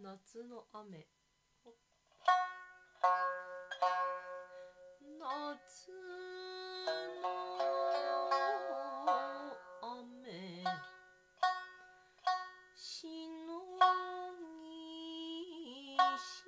夏の雨。夏の雨。しのぎし